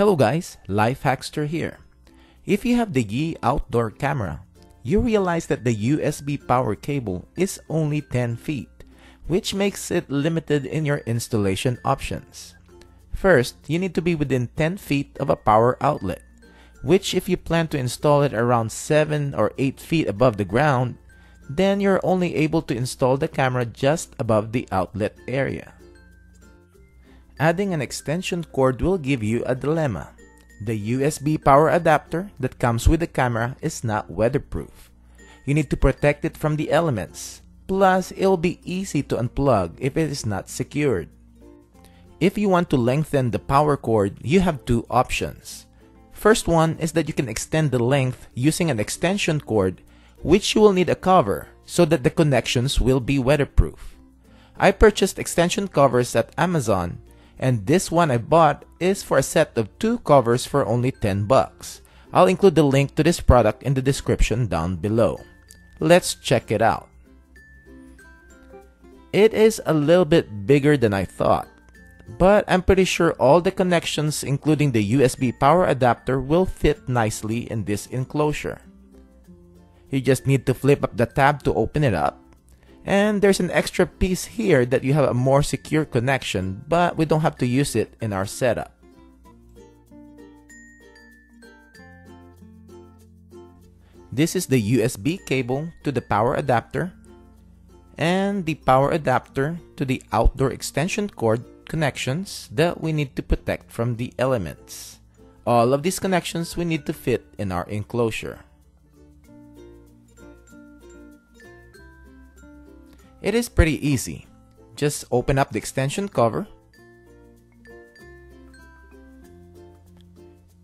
Hello guys, Life Hackster here. If you have the Yi outdoor camera, you realize that the USB power cable is only 10 feet, which makes it limited in your installation options. First, you need to be within 10 feet of a power outlet, which if you plan to install it around 7 or 8 feet above the ground, then you're only able to install the camera just above the outlet area. Adding an extension cord will give you a dilemma. The USB power adapter that comes with the camera is not weatherproof. You need to protect it from the elements. Plus, it will be easy to unplug if it is not secured. If you want to lengthen the power cord, you have two options. First one is that you can extend the length using an extension cord, which you will need a cover so that the connections will be weatherproof. I purchased extension covers at Amazon and this one I bought is for a set of two covers for only 10 bucks. I'll include the link to this product in the description down below. Let's check it out. It is a little bit bigger than I thought, but I'm pretty sure all the connections including the USB power adapter will fit nicely in this enclosure. You just need to flip up the tab to open it up and there's an extra piece here that you have a more secure connection, but we don't have to use it in our setup. This is the USB cable to the power adapter and the power adapter to the outdoor extension cord connections that we need to protect from the elements. All of these connections we need to fit in our enclosure. It is pretty easy. Just open up the extension cover,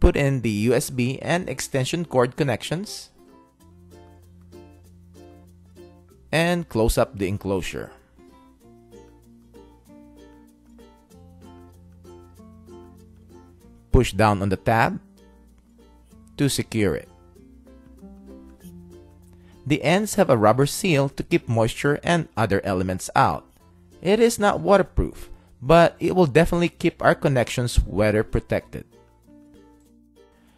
put in the USB and extension cord connections, and close up the enclosure. Push down on the tab to secure it. The ends have a rubber seal to keep moisture and other elements out. It is not waterproof, but it will definitely keep our connections weather protected.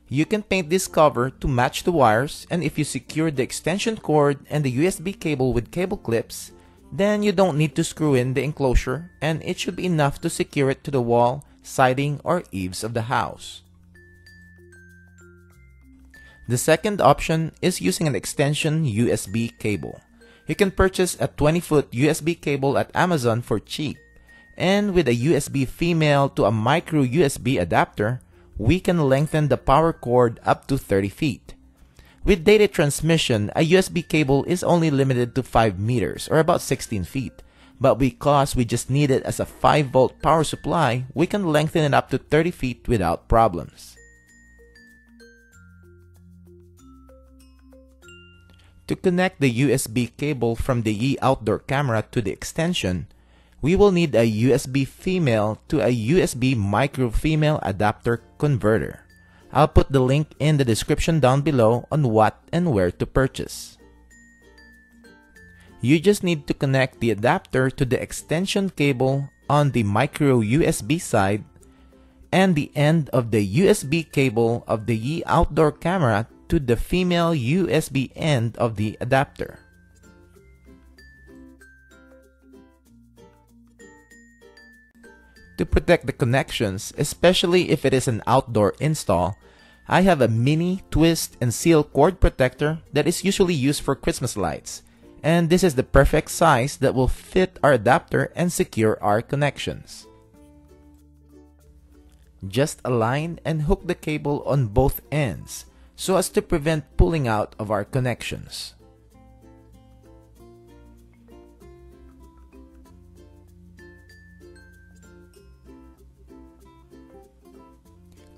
You can paint this cover to match the wires and if you secure the extension cord and the USB cable with cable clips, then you don't need to screw in the enclosure and it should be enough to secure it to the wall, siding, or eaves of the house. The second option is using an extension USB cable. You can purchase a 20 foot USB cable at Amazon for cheap. And with a USB female to a micro USB adapter, we can lengthen the power cord up to 30 feet. With data transmission, a USB cable is only limited to 5 meters or about 16 feet. But because we just need it as a 5 volt power supply, we can lengthen it up to 30 feet without problems. To connect the USB cable from the Yi outdoor camera to the extension, we will need a USB female to a USB micro female adapter converter. I'll put the link in the description down below on what and where to purchase. You just need to connect the adapter to the extension cable on the micro USB side and the end of the USB cable of the Yi outdoor camera to the female USB end of the adapter. To protect the connections, especially if it is an outdoor install, I have a mini twist and seal cord protector that is usually used for Christmas lights. And this is the perfect size that will fit our adapter and secure our connections. Just align and hook the cable on both ends so as to prevent pulling out of our connections.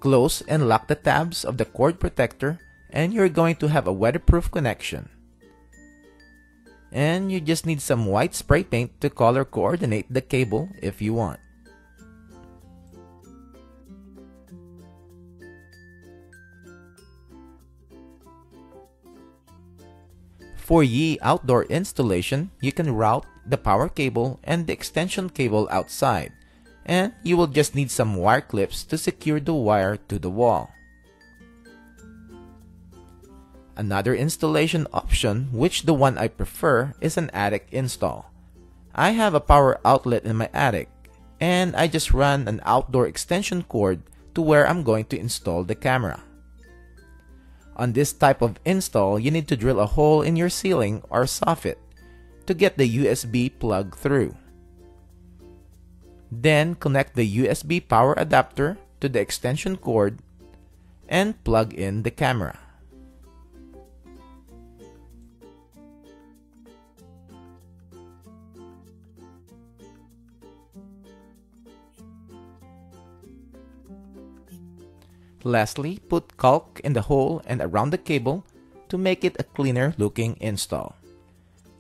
Close and lock the tabs of the cord protector and you're going to have a weatherproof connection. And you just need some white spray paint to color coordinate the cable if you want. For Yi outdoor installation, you can route the power cable and the extension cable outside. and you will just need some wire clips to secure the wire to the wall. Another installation option, which the one I prefer, is an attic install. I have a power outlet in my attic, and I just run an outdoor extension cord to where I'm going to install the camera. On this type of install, you need to drill a hole in your ceiling or soffit to get the USB plug through. Then connect the USB power adapter to the extension cord and plug in the camera. Lastly, put caulk in the hole and around the cable to make it a cleaner looking install.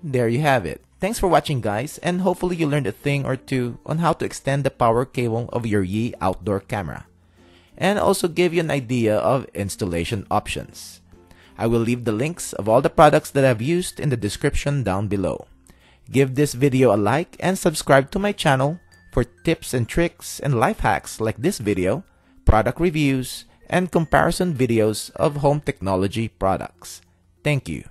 There you have it. Thanks for watching guys and hopefully you learned a thing or two on how to extend the power cable of your Yi outdoor camera and also give you an idea of installation options. I will leave the links of all the products that I've used in the description down below. Give this video a like and subscribe to my channel for tips and tricks and life hacks like this video, product reviews, and comparison videos of home technology products. Thank you.